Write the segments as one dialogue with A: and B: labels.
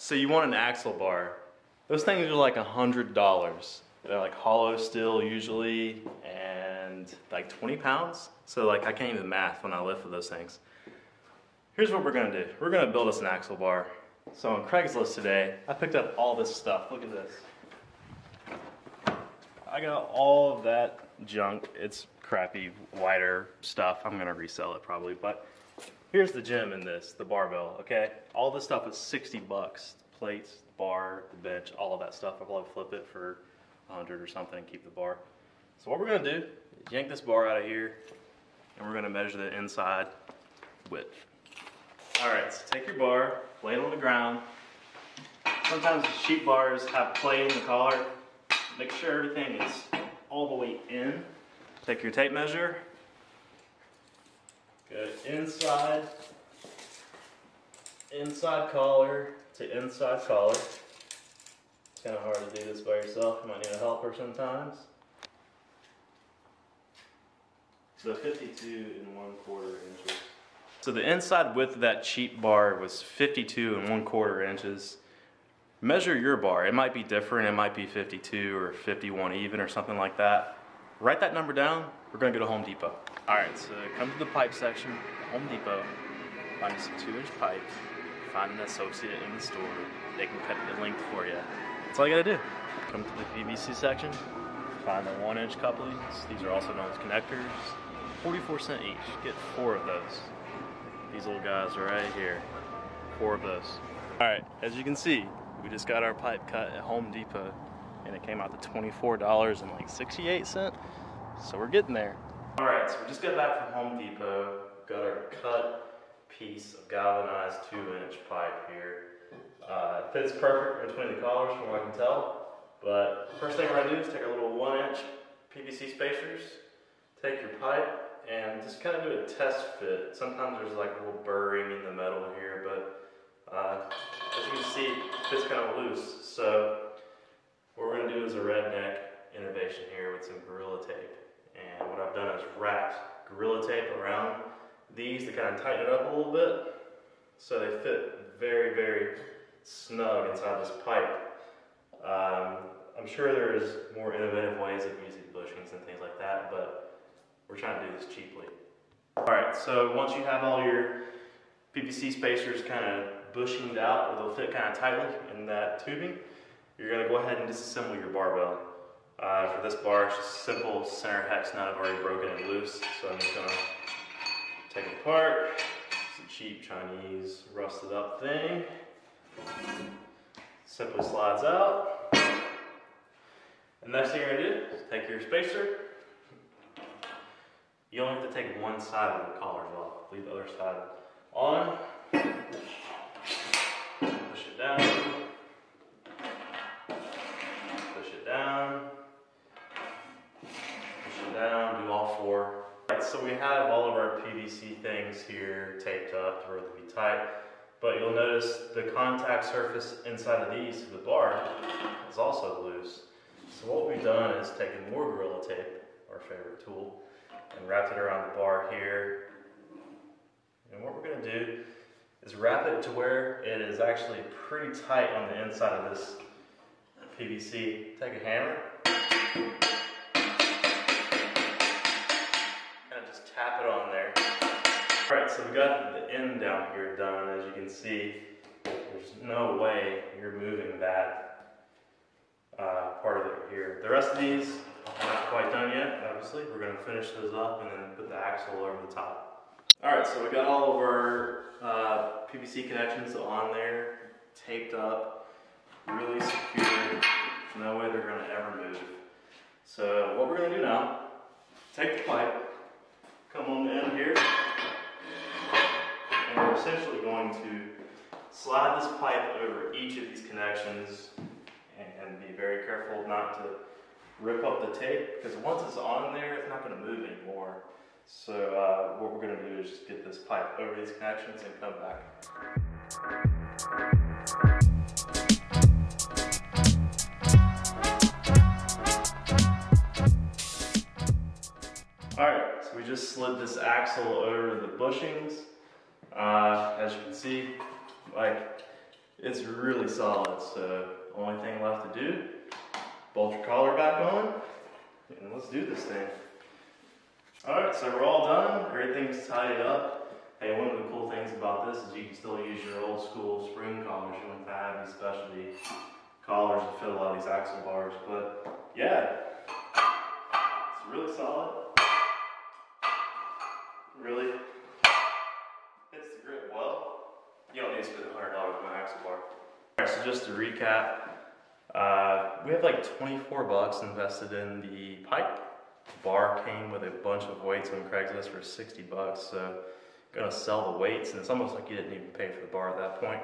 A: So you want an axle bar. Those things are like a hundred dollars. They're like hollow steel usually and like 20 pounds. So like I can't even math when I lift with those things. Here's what we're gonna do. We're gonna build us an axle bar. So on Craigslist today, I picked up all this stuff. Look at this. I got all of that junk. It's crappy, Weider stuff. I'm gonna resell it probably, but here's the gem in this, the barbell, okay? All this stuff is 60 bucks. Plates, bar, the bench, all of that stuff. I'll probably flip it for 100 or something and keep the bar. So what we're gonna do is yank this bar out of here and we're gonna measure the inside width. All right, so take your bar, lay it on the ground. Sometimes the sheet bars have play in the collar. Make sure everything is all the way in. Take your tape measure. Go inside, inside collar to inside collar. It's kind of hard to do this by yourself. You might need a helper sometimes. So 52 and one quarter inches. So the inside width of that cheap bar was 52 and one quarter inches. Measure your bar. It might be different. It might be 52 or 51 even or something like that. Write that number down. We're gonna go to Home Depot. All right, so come to the pipe section, Home Depot, find us a two inch pipe, find an associate in the store. They can cut the length for you. That's all you gotta do. Come to the PVC section, find the one inch couplings. These are also known as connectors. 44 cent each. Get four of those. These little guys are right here. Four of those. All right, as you can see, we just got our pipe cut at Home Depot and it came out to $24 and like 68 cent. So we're getting there. All right, so we just got back from Home Depot. Got our cut piece of galvanized two inch pipe here. Uh, it fits perfect between the collars from what I can tell. But first thing we're gonna do is take our little one inch PVC spacers, take your pipe, and just kind of do a test fit. Sometimes there's like a little burring in the metal here, but uh, as you can see, it fits kind of loose. So what we're gonna do is a redneck innovation here with some Gorilla Tape. And what I've done is wrapped Gorilla Tape around these to kind of tighten it up a little bit. So they fit very, very snug inside this pipe. Um, I'm sure there's more innovative ways of using bushings and things like that, but we're trying to do this cheaply. All right, so once you have all your PVC spacers kind of bushinged out, they'll fit kind of tightly in that tubing, you're gonna go ahead and disassemble your barbell. Uh, for this bar, it's just simple center hex nut. I've already broken it loose, so I'm just gonna take it apart. It's a cheap Chinese rusted up thing. Simply slides out. The next thing you're gonna do is take your spacer. You only have to take one side of the collars off. Leave the other side on. All of our PVC things here taped up to they'll be tight. But you'll notice the contact surface inside of these, the bar, is also loose. So what we've done is taken more Gorilla Tape, our favorite tool, and wrapped it around the bar here. And what we're gonna do is wrap it to where it is actually pretty tight on the inside of this PVC. Take a hammer, All right, so we got the end down here done. As you can see, there's no way you're moving that uh, part of it here. The rest of these are not quite done yet, obviously. We're gonna finish those up and then put the axle over the top. All right, so we got all of our uh, PVC connections on there, taped up, really secure. No way they're gonna ever move. So what we're gonna do now, take the pipe, come on the end here, slide this pipe over each of these connections and, and be very careful not to rip up the tape because once it's on there, it's not going to move anymore. So uh, what we're going to do is just get this pipe over these connections and come back. All right, so we just slid this axle over the bushings. Uh, as you can see, like It's really solid, so only thing left to do, bolt your collar back on, and let's do this thing. Alright, so we're all done, everything's tied up. Hey, one of the cool things about this is you can still use your old school spring collars. You don't have these specialty collars to fit a lot of these axle bars, but yeah, it's really solid. Spend $100 on an axle bar. Alright, so just to recap, uh, we have like 24 bucks invested in the pipe. Bar came with a bunch of weights on Craigslist for 60 bucks, so gonna sell the weights, and it's almost like you didn't even pay for the bar at that point.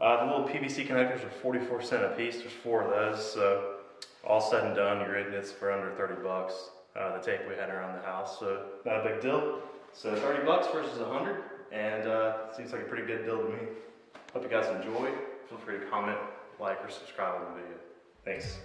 A: Uh, the little PVC connectors are 44 cent a piece. There's four of those, so all said and done, you're getting this for under 30 bucks. Uh, the tape we had around the house, so not a big deal. So 30 bucks versus 100, and uh, seems like a pretty good deal to me. Hope you guys enjoyed. Feel free to comment, like, or subscribe on the video. Thanks.